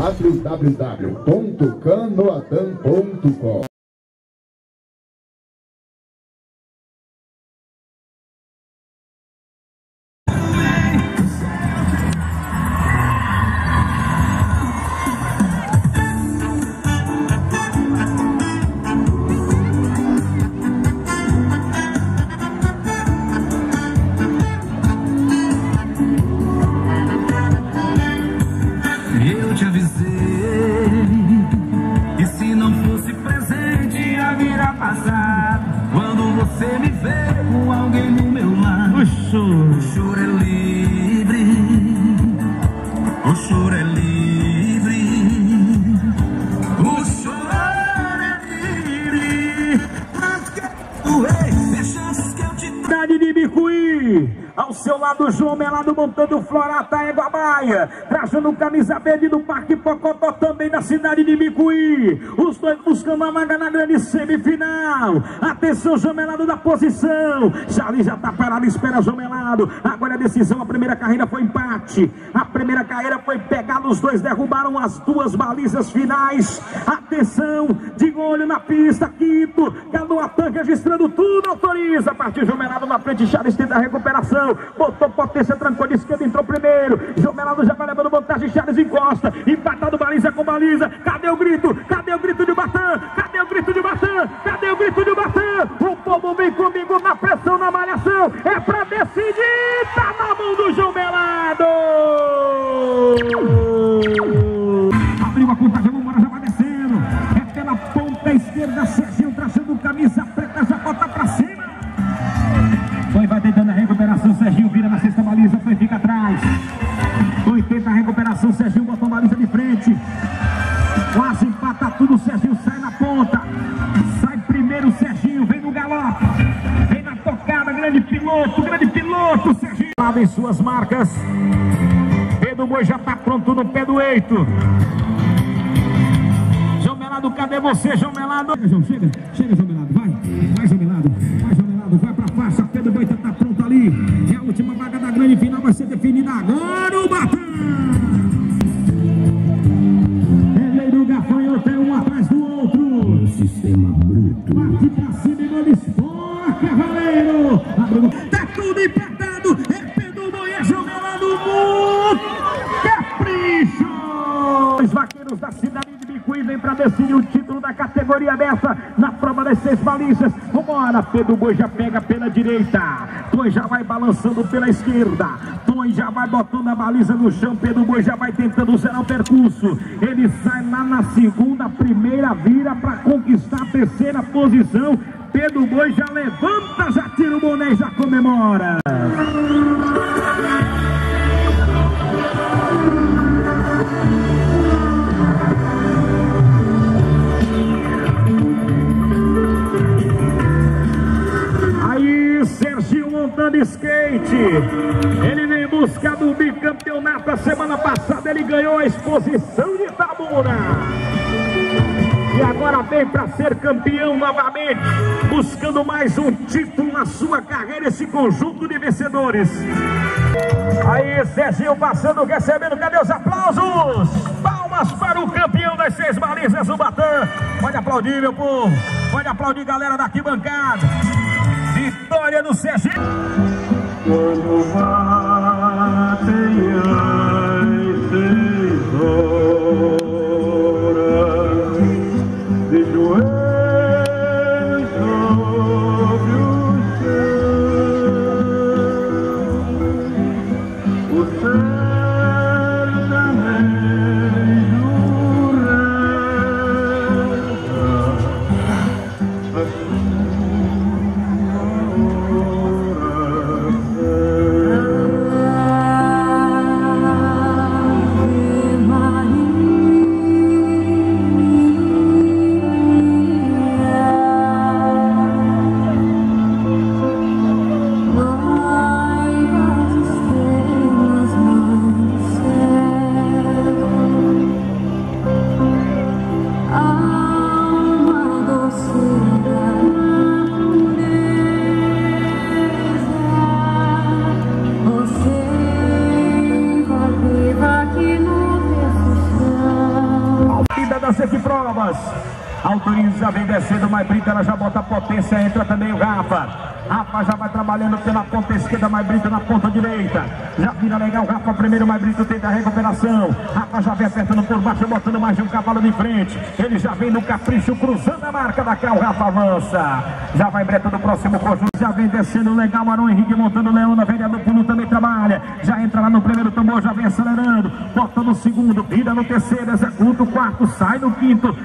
www.canoatan.com choro, o choro é livre. O choro é livre. O choro é livre. Mas que doer É chances que eu te Cidade de Bicuí. Seu lado, João Melado montando Florata Égua Baia. Trazendo camisa verde do Parque Pocotó também da cidade de Bicuí. Os dois buscando a vaga na grande semifinal. Atenção, João Melado da posição. Charlie já tá parado, espera João Melado. Agora a decisão, a primeira carreira foi empate. A primeira carreira foi pegada, os dois derrubaram as duas balizas finais. Atenção, de olho na pista, quinto. Canoatan registrando tudo, autoriza. Partiu João Melado na frente, Charles tenta a recuperação. Botou potência, trancou de esquerda, entrou primeiro. João Melado já vai levando vantagem, Charles encosta. Empatado baliza com baliza. Cadê o grito? Cadê o grito de Batã? Cadê o grito de Batã? Cadê o grito de Batã? O povo vem comigo na pressão, na malhação. É pra decidir. Tá na mão do João Lava em suas marcas. Pedro Boi já tá pronto no pé do eito. João Melado, cadê você, João Melado? Chega, João, chega, chega, João Melado, vai, vai, João Melado, vai, João Melado, vai pra faixa, Pedro Boita tá pronto ali, é a última vaga da grande final, vai ser definida agora vêm pra decidir o título da categoria dessa na prova das seis balizas. Vambora, Pedro Boi já pega pela direita, Tom já vai balançando pela esquerda, Tom já vai botando a baliza no chão, Pedro Boi já vai tentando zerar o percurso. Ele sai lá na segunda, primeira vira pra conquistar a terceira posição. Pedro Boi já levanta, já tira o boné e já comemora. Montando skate. Ele vem em busca do bicampeonato. A semana passada ele ganhou a exposição de Itabuna. E agora vem para ser campeão novamente, buscando mais um título na sua carreira, esse conjunto de vencedores. Aí, Serginho passando, recebendo, cadê os aplausos? Palmas para o campeão das seis balizas, o Batã. Pode aplaudir, meu povo. Pode aplaudir, galera da arquibancada. Vitória do Serginho. Quando batem as seis horas De joelhos sobre o céu O sertanejo descendo mais brita, ela já bota potência, entra também o Rafa. Rafa já vai trabalhando pela ponta esquerda, mais brita na ponta direita. Já vira legal, Rafa primeiro, mais brito tenta a recuperação. Rafa já vem apertando por baixo, botando mais de um cavalo de frente. Ele já vem no capricho, cruzando a marca da cá, o Rafa avança. Já vai breta do próximo conjunto, já vem descendo legal, Arão Henrique montando Leão na vereador Pulo também trabalha. Já entra lá no primeiro tambor, já vem acelerando. Bota no segundo, vira no terceiro, executa o quarto, sai no quinto.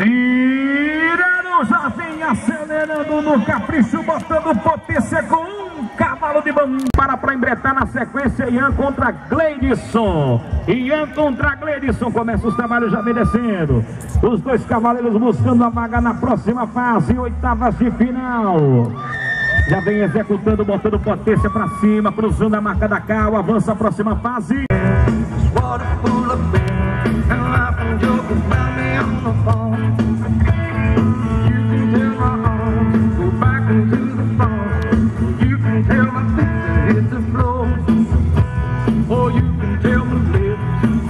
Virando, já vem acelerando no capricho, botando potência com um cavalo de bambu. Para para embretar na sequência, Ian contra Gleidson. Ian contra Gleidson, começa os trabalhos já descendo. Os dois cavaleiros buscando a vaga na próxima fase, oitavas de final. Já vem executando, botando potência para cima, cruzando a marca da cal, avança a próxima fase.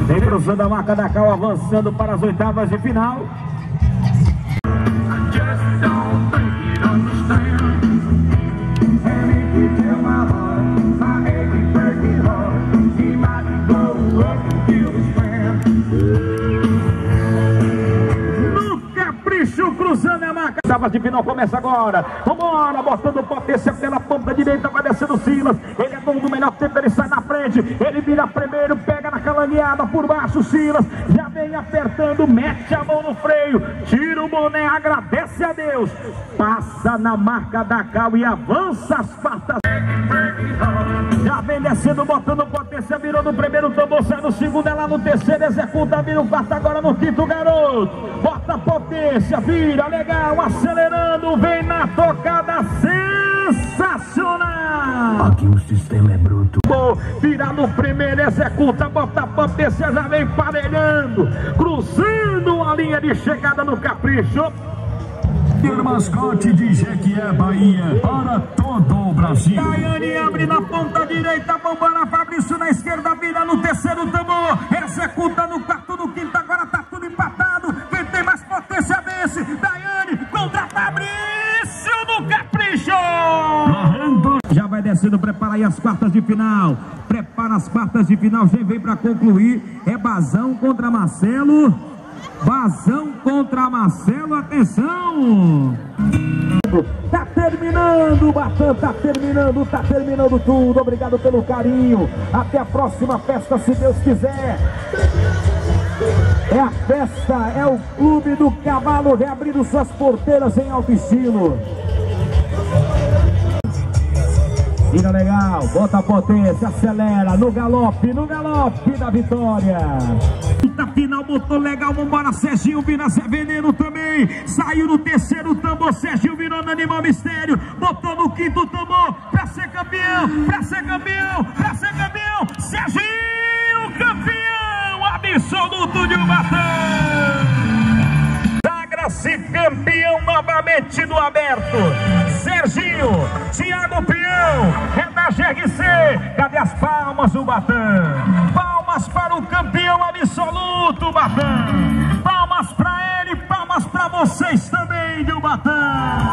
Vem cruzando a marca da cal, avançando para as oitavas de final. Oitavas de final começa agora. Vambora, botando potência pela ponta direita, vai descendo Silas. Ele é dono do melhor tempo, ele sai na frente. Ele vira primeiro, pega na calangueada por baixo. Silas já vem apertando, mete a mão no freio, tira o boné, agradece a Deus. Passa na marca da cal e avança as quartas. Já vem descendo, botando potência, virou no primeiro tambor, sai no segundo, é lá no terceiro, executa, vira o quarto, agora no quinto, garoto. Bota potência, vira, legal, acelerando, vem na tocada sensacional. Aqui o sistema é bruto. Bom, vira no primeiro, executa, bota potência, já vem parelhando, cruzando a linha de chegada no capricho. Ter mascote de Jequié, Bahia, para todo direita, bombando Fabrício na esquerda, vira no terceiro tambor, executa no quarto, no quinto, agora tá tudo empatado. Quem tem mais potência vence. Daiane contra Fabrício no capricho. Já vai descendo, prepara aí as quartas de final. Prepara as quartas de final, já vem para concluir. É Bazão contra Marcelo. Bazão contra Marcelo, atenção! Tá terminando, Batan, tá terminando, tá terminando tudo. Obrigado pelo carinho. Até a próxima festa, se Deus quiser. É a festa, é o Clube do Cavalo reabrindo suas porteiras em alto estilo. Vira legal, bota a potência, acelera no galope, no galope da vitória. Botou legal, vambora, Serginho vira Zé Veneno também. Saiu no terceiro tambor, Serginho virou no Animal Mistério. Botou no quinto tambor, pra ser campeão, pra ser campeão, pra ser campeão. Serginho, campeão absoluto de Ubatã. Sagra-se campeão novamente do aberto. Serginho, Thiago Peão, da GRC. Cadê as palmas do vocês também, do Batã.